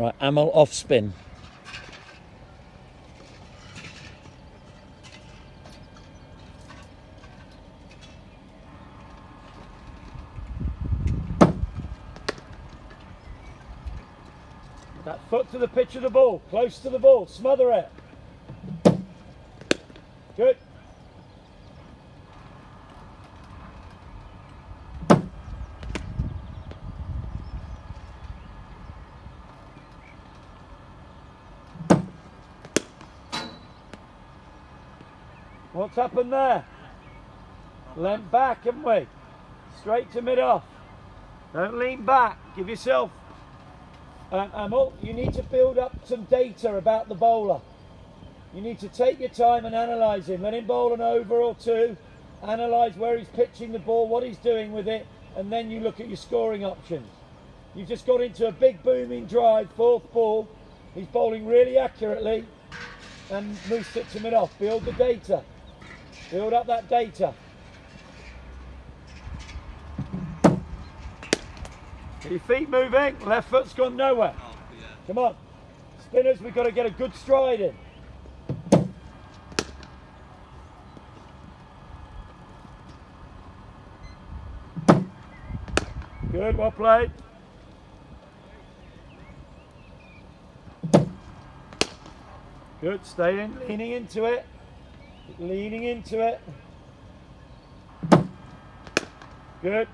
Right, Amal off spin. That foot to the pitch of the ball, close to the ball, smother it. Good. What's happened there? Leant back, haven't we? Straight to mid off. Don't lean back. Give yourself. Uh, Amal, you need to build up some data about the bowler. You need to take your time and analyse him. Let him bowl an over or two. Analyse where he's pitching the ball, what he's doing with it, and then you look at your scoring options. You've just got into a big booming drive, fourth ball. He's bowling really accurately and moves it to mid off. Build the data. Build up that data. Get your feet moving. Left foot's gone nowhere. Oh, yeah. Come on. Spinners, we've got to get a good stride in. Good, well played. Good, stay in, leaning into it. Leaning into it. Good.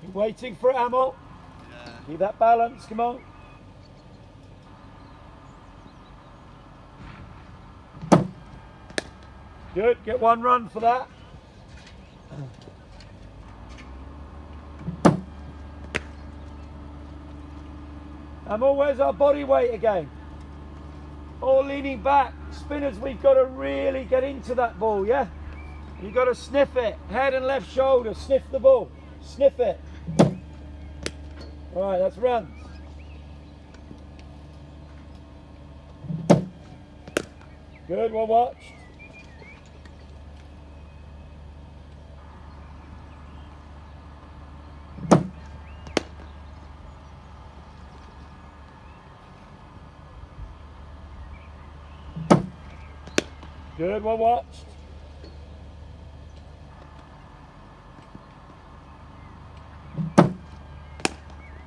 Keep waiting for it, Amal. Yeah. Keep that balance, come on. Good, get one run for that. Amal, oh, where's our body weight again? All leaning back. Spinners, we've got to really get into that ball, yeah? You've got to sniff it. Head and left shoulder, sniff the ball. Sniff it. All right, that's runs. Good, well watched. Good, well watched.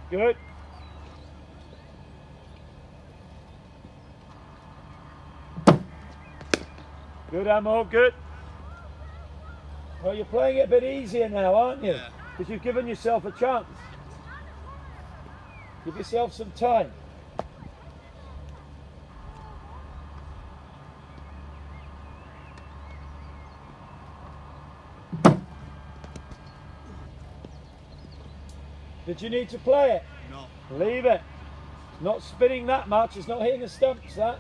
Good. Good, Ammo, good. Well, you're playing it a bit easier now, aren't you? Yeah. Because you've given yourself a chance. Give yourself some time. Did you need to play it? No. Leave it. Not spinning that much. It's not hitting the stumps, that.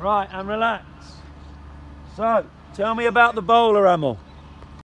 Right, and relax. So, tell me about the bowler, Amal.